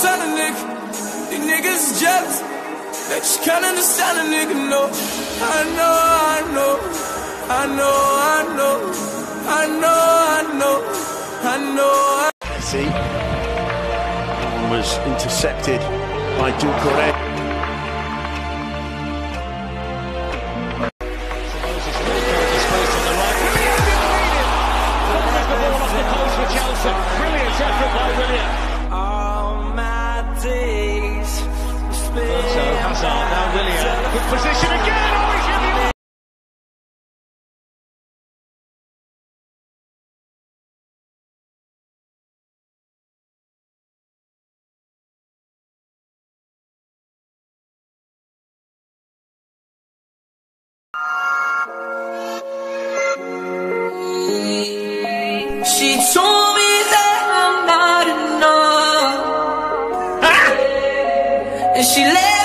tell a nigga, these niggas is jealous. They just can't understand a nigga, no. I know, I know, I know, I know, I know, I know, I know. I Messi was intercepted by Doucouré. all Hazard now Willian. Good position again. Oh, he's in the She told me that I'm not enough. Ah! And she let